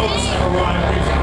folks have arrived.